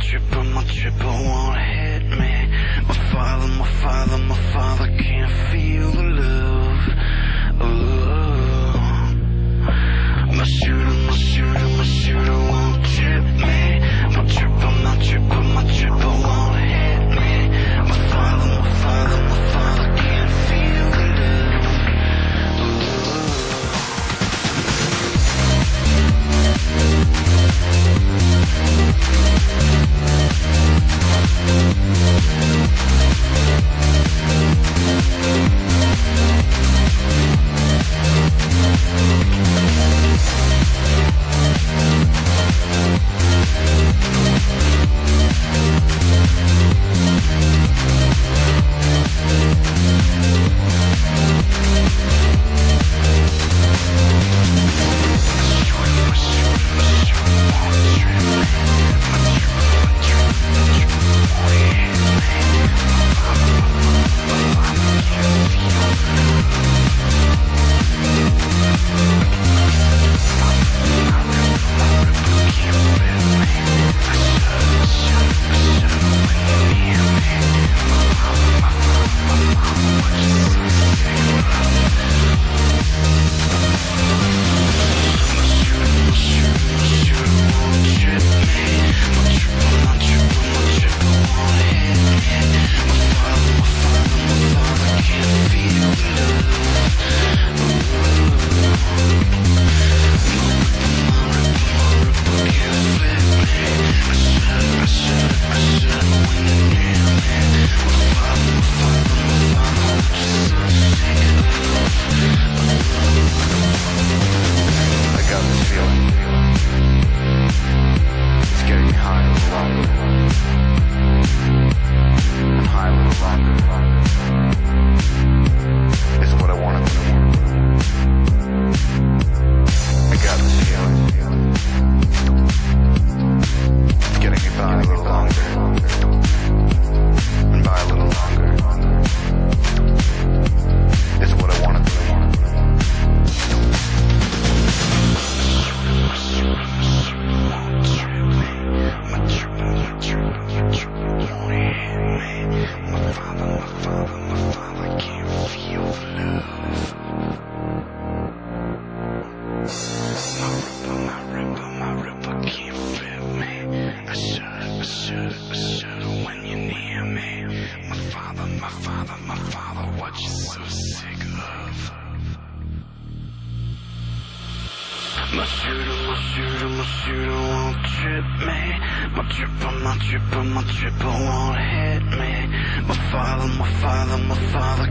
tripper, my tripper won't hit high. And a little my father, what you so sick of? My shooter, my shooter, my shooter won't trip me. My tripper, my tripper, my tripper won't hit me. My father, my father, my father